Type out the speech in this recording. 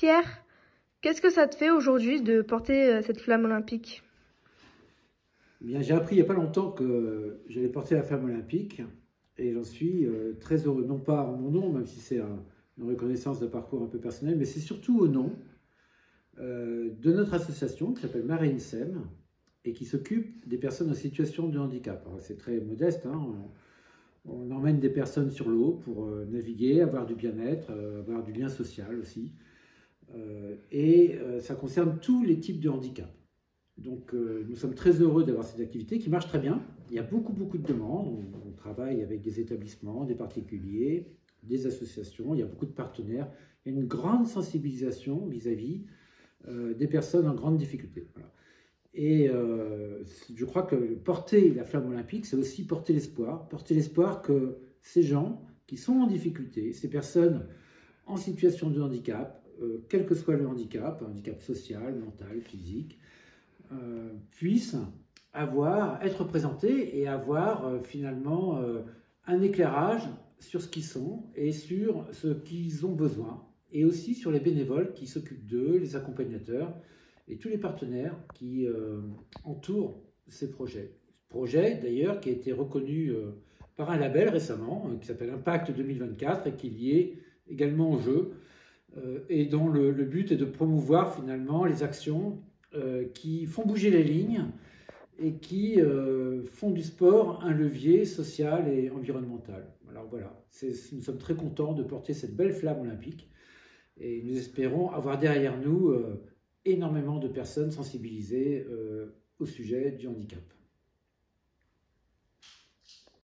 Pierre, qu'est-ce que ça te fait aujourd'hui de porter euh, cette flamme olympique? Eh Bien, j'ai appris il n'y a pas longtemps que j'allais porter la flamme olympique et j'en suis euh, très heureux, non pas en mon nom, même si c'est une reconnaissance de parcours un peu personnel, mais c'est surtout au nom euh, de notre association qui s'appelle Marine Sem et qui s'occupe des personnes en situation de handicap. C'est très modeste, hein, on, emmène des personnes sur l'eau pour naviguer, avoir du bien-être, avoir du lien social aussi. Et ça concerne tous les types de handicap. Donc nous sommes très heureux d'avoir cette activité qui marche très bien. Il y a beaucoup, beaucoup de demandes. On, travaille avec des établissements, des particuliers, des associations. Il y a beaucoup de partenaires. Il y a une grande sensibilisation vis-à-vis euh, des personnes en grande difficulté. Et euh, je crois que porter la flamme olympique, c'est aussi porter l'espoir. Porter l'espoir que ces gens qui sont en difficulté, ces personnes en situation de handicap, euh, quel que soit le handicap, handicap social, mental, physique, puissent avoir, être présentés et avoir euh, finalement euh, un éclairage sur ce qu'ils sont et sur ce qu'ils ont besoin, et aussi sur les bénévoles qui s'occupent d'eux, les accompagnateurs et tous les partenaires qui euh, entourent ces projets. Projet d'ailleurs qui a été reconnu par un label récemment qui s'appelle Impact 2024 et qui est lié également au jeu et dont le, but est de promouvoir finalement les actions qui font bouger les lignes et qui euh, font du sport un levier social et environnemental. Alors voilà, nous sommes très contents de porter cette belle flamme olympique et nous espérons avoir derrière nous euh, énormément de personnes sensibilisées euh, au sujet du handicap.